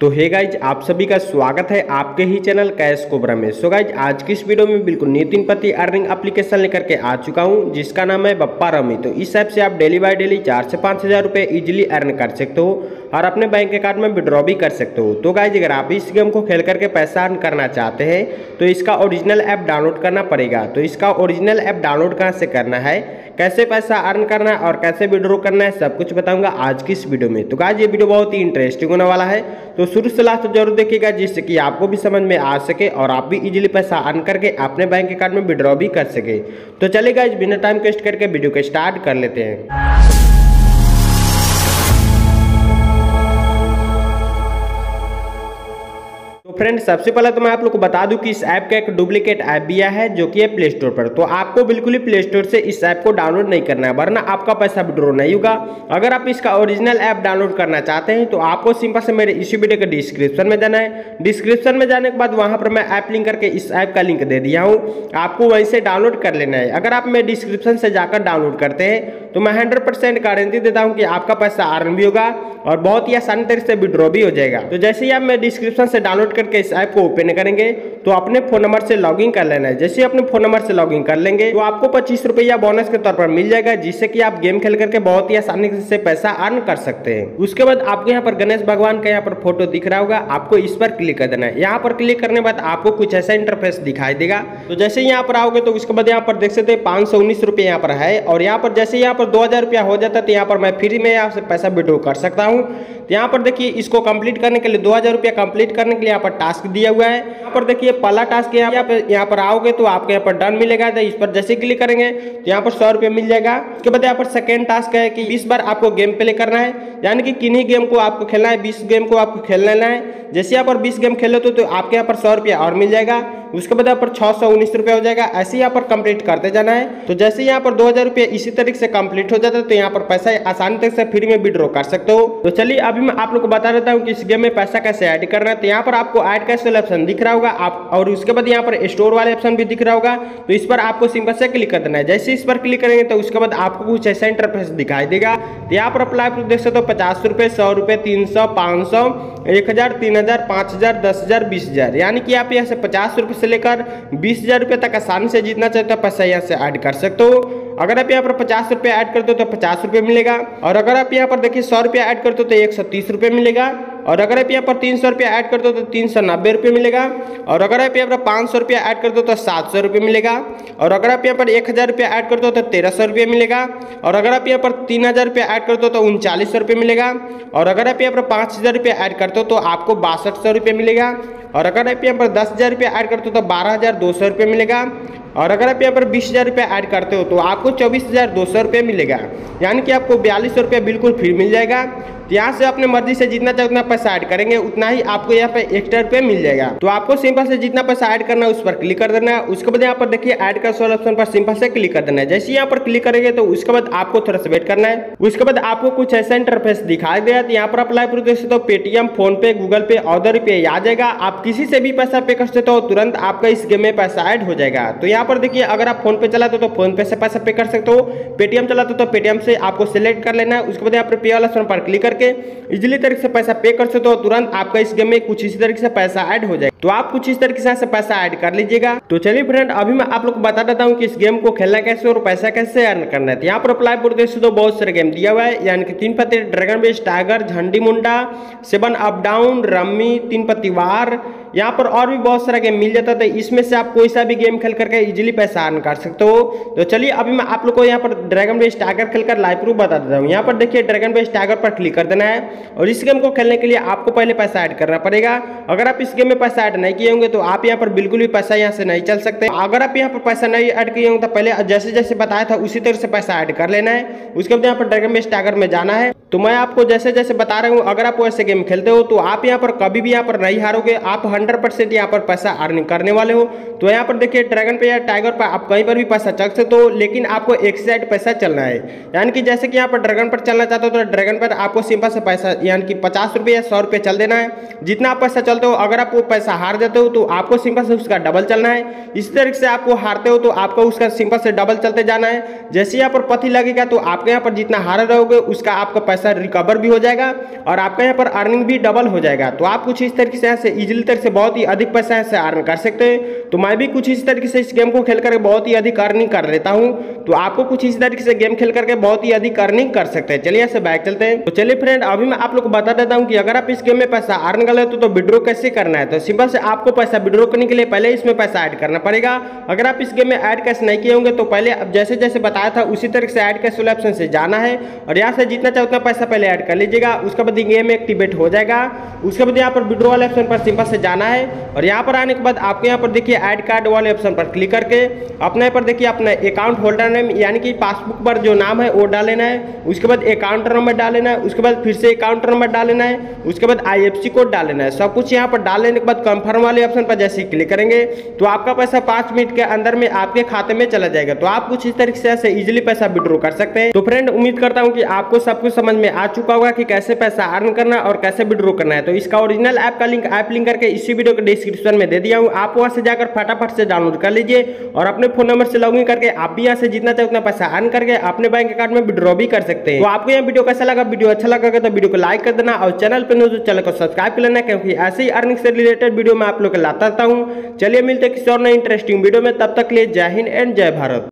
तो hey guys आप सभी का स्वागत है आपके ही चैनल कैश कोबरा में। सो गाइज़ आज की इस वीडियो में बिल्कुल न्यू तीन पति अर्निंग एप्लीकेशन लेकर के आ चुका हूँ, जिसका नाम है बप्पा रमी। तो इस ऐप से आप डेली बाय डेली चार से पाँच हज़ार रुपये ईजिली अर्न कर सकते हो और अपने बैंक अकाउंट में विड्रॉ भी कर सकते हो। तो गाइज़ अगर आप इस गेम को खेल करके पैसा अर्न करना चाहते हैं तो इसका ओरिजिनल ऐप डाउनलोड करना पड़ेगा। तो इसका ओरिजिनल ऐप डाउनलोड कहाँ से करना है? कैसे पैसा अर्न करना है और कैसे विड्रॉ करना है, सब कुछ बताऊँगा आज की इस वीडियो में। तो गाइज़ ये वीडियो बहुत ही इंटरेस्टिंग होने वाला है। तो शुरू से लास्ट ज़रूर देखिएगा, जिससे कि आपको भी समझ में आ सके और आप भी इजिली पैसा अर्न करके अपने बैंक अकाउंट में विड्रॉ भी कर सके। तो चलेगा इस बिना टाइम वेस्ट करके वीडियो को स्टार्ट कर लेते हैं। फ्रेंड सबसे पहले तो मैं आप लोग को बता दूँ कि इस ऐप का एक डुप्लीकेट ऐप भी है, जो कि है प्ले स्टोर पर। तो आपको बिल्कुल ही प्ले स्टोर से इस ऐप को डाउनलोड नहीं करना है, वरना आपका पैसा विड्रॉ नहीं होगा। अगर आप इसका ओरिजिनल ऐप डाउनलोड करना चाहते हैं तो आपको सिंपल से मेरे इसी वीडियो के डिस्क्रिप्शन में जाना है। डिस्क्रिप्शन में जाने के बाद वहाँ पर मैं ऐप लिंक करके इस ऐप का लिंक दे दिया हूँ। आपको वहीं से डाउनलोड कर लेना है। अगर आप मेरे डिस्क्रिप्शन से जाकर डाउनलोड करते हैं तो मैं हंड्रेड परसेंट गारंटी देता हूँ कि आपका पैसा अर्न भी होगा और बहुत ही आसानी तरीके से विड्रॉ भी हो जाएगा। तो जैसे ही आप मेरे डिस्क्रिप्शन से डाउनलोड करके इस ऐप को ओपन करेंगे तो अपने फ़ोन नंबर से लॉगिन कर लेना है। जैसे ही अपने फ़ोन नंबर से लॉगिन कर लेंगे तो आपको पच्चीस बोनस के तौर पर मिल जाएगा, जिससे कि आप गेम खेल करके बहुत ही आसानी से पैसा अर्न कर सकते हैं। उसके बाद आपको यहाँ पर गणेश भगवान का यहाँ पर फ़ोटो दिख रहा होगा, आपको इस पर क्लिक कर देना है। यहाँ पर क्लिक करने बाद आपको कुछ ऐसा इंटरफेस दिखाई देगा। तो जैसे यहाँ पर आओगे तो उसके बाद यहाँ पर देख सकते हैं, पाँच सौ उन्नीस रुपये यहाँ पर है और यहाँ पर जैसे यहाँ पर दो हज़ार रुपया हो जाता है तो यहाँ पर मैं फ्री में यहाँ से पैसा विड्रो कर सकता हूँ तो यहाँ पर देखिए इसको कंप्लीट करने के लिए दो हज़ार रुपया कंप्लीट करने के लिए यहाँ पर टास्क दिया हुआ है यहाँ पर देखिए पहला टास्क यहाँ पे यहाँ पर आओगे तो आपको यहाँ पर डन मिलेगा तो इस पर जैसे क्लिक करेंगे तो यहाँ पर सौ रुपया मिल जाएगा उसके बाद यहाँ पर सेकेंड टास्क है कि बीस बार आपको गेम प्ले करना है यानी कि किन्हीं गेम को आपको खेलना है बीस गेम को आपको खेल लेना है जैसे यहाँ पर बीस गेम खेलो तो, तो आपके यहाँ पर सौ रुपया और मिल जाएगा उसके बाद यहाँ पर छह सौ उन्नीस रुपया हो जाएगा। ऐसे यहाँ पर कंप्लीट करते जाना है। तो जैसे यहाँ पर दो हज़ार रुपया इसी तरीके से कंप्लीट हो जाता है तो यहाँ पर पैसा आसानी तरीके से फ्री में विड्रॉ कर सकते हो। तो चलिए, अभी मैं आप लोग को बता देता हूँ कि इस गेम में पैसा कैसे ऐड करना है। तो यहाँ पर आपको ऐड कैश वाला ऑप्शन दिख रहा होगा। आप और उसके बाद यहाँ पर स्टोर वाले ऑप्शन भी दिख रहा होगा। तो इस पर आपको सिंपल से क्लिक कर देना है। जैसे इस पर क्लिक करेंगे तो उसके बाद आपको कुछ ऐसा इंटरफेस दिखाई देगा। तो यहाँ पर अप्लाई प्रूफ देख सकते हो, पचास रुपये, सौ रुपये, तीन सौ, पाँच सौ, एक हज़ार, तीन हज़ार, पाँच हज़ार, दस हज़ार, बीस हज़ार। यानी कि आप यहाँ से पचास रुपये से लेकर बीस हज़ार रुपये तक आसानी से जितना चाहते हो, पैसा यहाँ से ऐड कर सकते हो। अगर आप यहाँ पर पचास रुपये ऐड कर दो तो पचास रुपये मिलेगा। और अगर आप यहाँ पर देखिए सौ रुपये ऐड कर दो तो एक सौ तीस रुपये मिलेगा। और अगर आप यहाँ पर तीन सौ रुपया ऐड कर दो तो तीन सौ नब्बे रुपये मिलेगा। और अगर आप यहाँ पर पाँच सौ रुपया ऐड कर दो तो सात सौ रुपये मिलेगा। और अगर आप यहाँ पर एक हज़ार रुपया ऐड कर दो तो तेरह सौ रुपये मिलेगा। और अगर आप यहाँ पर तीन हज़ार रुपया ऐड कर दो तो उनचालीस सौ रुपये मिलेगा। और अगर आप यहाँ पर पाँच हज़ार रुपया ऐड कर दो तो आपको बासठ सौ रुपये मिलेगा। और अगर आप यहाँ पर दस हज़ार रुपये ऐड करते हो तो बारह हज़ार दो सौ रुपये मिलेगा। और अगर आप यहाँ पर बीस हज़ार रुपये ऐड करते हो तो आपको चौबीस हज़ार दो सौ रुपये मिलेगा। यानी कि आपको बयालीस सौ रुपये बिल्कुल फ्री मिल जाएगा। तो यहाँ से अपने मर्ज़ी से जितना चाहे उतना पैसा ऐड करेंगे, उतना ही आपको यहाँ पे एक्स्ट्रा रुपये मिल जाएगा। तो आपको सिंपल से जितना पैसा ऐड करना है उस पर क्लिक कर देना है। उसके बाद यहाँ पर देखिए ऐड का सोल ऑप्शन पर सिंपल से क्लिक कर देना है। जैसे यहाँ पर क्लिक करेंगे तो उसके बाद आपको थोड़ा सा वेट करना है। उसके बाद आपको कुछ ऐसा इंटरफेस दिखाई देगा तो यहाँ पर अप्लाई प्रोसेस तो Paytm PhonePe Google pay other pay आ जाएगा। आप किसी से भी पैसा पे कर सकते हो, तुरंत आपका इस गेम में पैसा ऐड हो जाएगा। तो यहाँ पर देखिए, अगर आप फ़ोन पे चलाते हो तो फ़ोन पे से पैसा पे कर सकते हो। पेटीएम चलाते हो तो पेटीएम से आपको सिलेक्ट कर लेना है। उसके बाद यहाँ पर पे वाला पर क्लिक करके इजिली तरीके से पैसा पे कर सकते हो। तुरंत आपका इस गेम में कुछ इसी तरीके से पैसा ऐड हो जाएगा। तो आप कुछ इस तरीके से पैसा ऐड कर लीजिएगा। तो चलिए फ्रेंड अभी मैं आप लोग को बता देता हूँ कि इस गेम को खेलना कैसे और पैसा कैसे अर्न करना है। यहाँ पर अप्लाई बोर्ड देख तो बहुत सारे गेम दिया हुआ है। यानी कि तीन पत्ती dragon vs tiger Jhandi Munda seven up down rummy Teen Patti war यहाँ पर और भी बहुत सारा गेम मिल जाता है तो इसमें से आप कोई सा भी गेम खेल करके इजिली पैसा अर्न कर सकते हो। तो चलिए, अभी मैं आप लोग को यहाँ पर ड्रैगन बेस टाइगर खेलकर लाइव प्रूफ बता देता हूँ। यहाँ पर देखिए ड्रैगन बेस टाइगर पर क्लिक कर देना है और इस गेम को खेलने के लिए आपको पहले पैसा ऐड करना पड़ेगा। अगर आप इस गेम में पैसा ऐड नहीं किए होंगे तो आप यहाँ पर बिल्कुल भी पैसा यहाँ से नहीं चल सकते। अगर आप यहाँ पर पैसा नहीं ऐड किए होंगे तो पहले जैसे जैसे बताया था, उसी तरह से पैसा ऐड कर लेना है। उसके बाद यहाँ पर ड्रैगन बेस टाइगर में जाना है। तो मैं आपको जैसे जैसे बता रहा हूँ, अगर आप वैसे गेम खेलते हो तो आप यहाँ पर कभी भी यहाँ पर नहीं हारोगे। आप हंड्रेड परसेंट यहाँ पर पैसा अर्निंग करने वाले हो। तो यहाँ पर देखिए ड्रैगन पे या टाइगर पर आप कहीं पर भी पैसा चल सकते हो, लेकिन आपको एक साइड पैसा चलना है। यानी कि जैसे कि यहाँ पर ड्रैगन पर चलना चाहते हो तो ड्रैगन पर आपको सिंपल से पैसा, यानी कि पचास रुपये या सौ रुपये चल देना है। जितना आप पैसा चलते हो, अगर आप वो पैसा हार जाते हो तो आपको सिंपल से उसका डबल चलना है। इस तरीके से आपको हारते हो तो आपको उसका सिंपल से डबल चलते जाना है। जैसे यहाँ पर पति लगेगा तो आपके यहाँ पर जितना हार रहोगे, उसका आपका पैसा रिकवर भी हो जाएगा और आपका यहाँ पर अर्निंग भी डबल हो जाएगा। तो आप कुछ इस तरीके से यहाँ से इजिली तरीके से बहुत ही अधिक पैसा यहाँ से अर्न कर सकते हैं। तो मैं भी कुछ इस तरीके से इस गेम को खेल करके बहुत ही अधिक अर्निंग कर लेता हूँ। तो आपको कुछ इस तरीके से गेम खेल करके बहुत ही अधिक अर्निंग कर सकते हैं। चलिए ऐसे बैक चलते हैं। तो चलिए फ्रेंड अभी मैं आप लोग को बता देता हूँ कि अगर आप इस गेम में पैसा अर्न कर लेते तो विड्रो कैसे करना है? तो सिंपल से आपको पैसा विड्रो करने के लिए पहले इसमें पैसा ऐड करना पड़ेगा। अगर आप इस गेम में ऐड कैसे नहीं किए होंगे तो पहले जैसे जैसे बताया था, उसी तरीके से ऐड कैश वाले ऑप्शन से जाना है। और यहाँ से जितना चाहे उतना पैसा पहले ऐड कर लीजिएगा। उसके बाद गेम एक्टिवेट हो जाएगा। उसके बाद यहाँ पर विड्रो वाले ऑप्शन पर सिंपल से जाना है। और यहाँ पर आने के बाद आपको यहाँ पर देखिए ऐड कार्ड वाले ऑप्शन पर क्लिक करके अपने पर देखिए अपना अकाउंट होल्डर नेम यानी कि पासबुक पर जो नाम है वो डाल लेना है। उसके बाद अकाउंट नंबर डाल लेना है। उसके बाद फिर से अकाउंट नंबर डाल लेना है। उसके बाद आईएफसी कोड डाल लेना है। सब कुछ यहाँ पर डाल के बाद कंफर्म वाले ऑप्शन पर जैसे क्लिक करेंगे तो आपका पैसा पाँच मिनट के अंदर में आपके खाते में चला जाएगा। तो आप कुछ इस तरीके से इजिली पैसा विड्रो कर सकते हैं। तो फ्रेंड उम्मीद करता हूँ कि आपको सब कुछ समझ में आ चुका होगा कि कैसे पैसा अर्न करना और कैसे विड्रो करना है। तो इसका ओरिजिनल ऐप का लिंक ऐप लिंक करके इसी वीडियो के डिस्क्रिप्शन में दे दिया हूँ। आप वहाँ से जाकर फटाफट से डाउनलोड कर लीजिए और अपने फ़ोन नंबर से लॉगिन करके आप भी यहाँ से जितना चाहे उतना पैसा अर्न करके अपने बैंक अकाउंट में विड्रॉ भी कर सकते हैं। तो आपको यह वीडियो कैसा लगा? वीडियो अच्छा लगा तो वीडियो को लाइक कर देना और चैनल पर तो चैनल को सब्सक्राइब कर लेना क्योंकि ऐसे ही अर्निंग से रिलेटेड वीडियो मैं आप लोग लाता रहता हूँ। चलिए मिलते किसी और नए इंटरेस्टिंग वीडियो में। तब तक लिए जय हिंद एंड जय भारत।